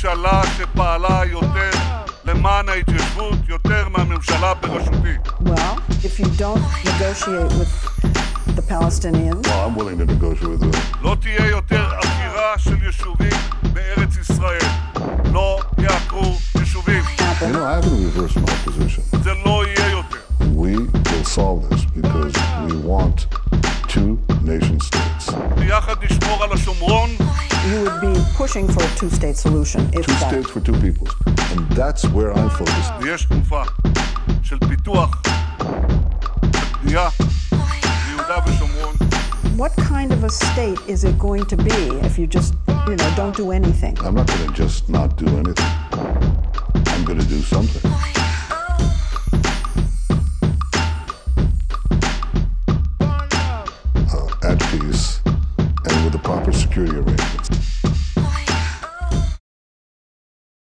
ממשלה שפעלה יותר למען ההתיישבות יותר מהממשלה בראשותי. Well, if you don't negotiate with the Palestinians, Well, I'm willing to negotiate with them. לא תהיה יותר עקירה של יישובים בארץ ישראל. לא יעקרו יישובים. You happen. know, I haven't reversed my position. זה לא יהיה יותר. We will solve this because we want two nation states. ביחד נשמור על השומרון, You would be pushing for a two-state solution if Two that. states for two peoples. And that's where I'm focused. ויש תקופה של פיתוח, בנייה ביהודה ושומרון. What kind of a state is it going to be if you just, you know, don't do anything? I'm not going to just not do anything. I'm going to do something. Uh, at peace and with the proper security arrangements.